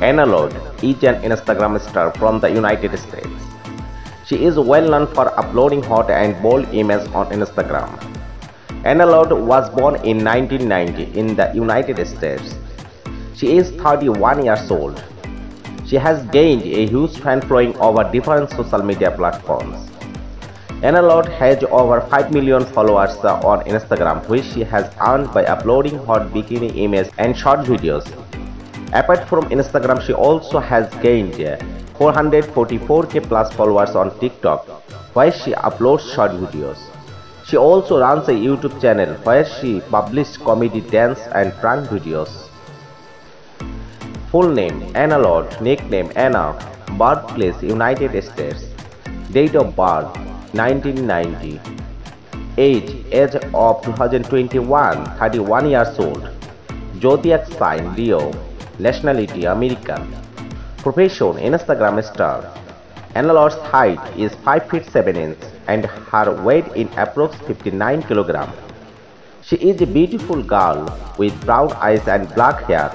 Anna is an Instagram star from the United States. She is well known for uploading hot and bold images on Instagram. Anna was born in 1990 in the United States. She is 31 years old. She has gained a huge fan following over different social media platforms. Anna has over 5 million followers on Instagram which she has earned by uploading hot bikini images and short videos. Apart from Instagram, she also has gained 444k plus followers on TikTok where she uploads short videos. She also runs a YouTube channel where she publishes comedy, dance and prank videos. Full name Anna Lord, nickname Anna, birthplace United States, date of birth 1990, age age of 2021, 31 years old, zodiac sign Leo, nationality American, profession Instagram star. Anna height is 5 feet 7 inches and her weight in approx 59 kg. She is a beautiful girl with brown eyes and black hair.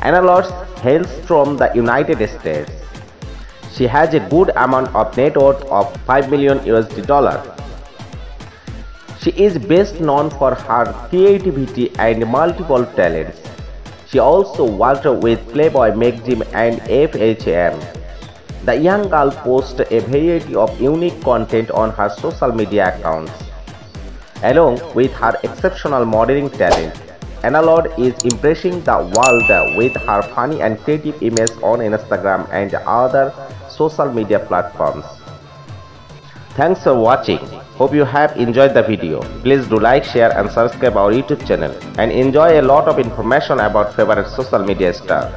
Anna hails from the United States. She has a good amount of net worth of 5 million USD. She is best known for her creativity and multiple talents. She also worked with Playboy magazine and FHM. The young girl posts a variety of unique content on her social media accounts. Along with her exceptional modeling talent, Anna is impressing the world with her funny and creative images on Instagram and other social media platforms. Thanks for watching. Hope you have enjoyed the video. Please do like, share and subscribe our YouTube channel and enjoy a lot of information about favorite social media star.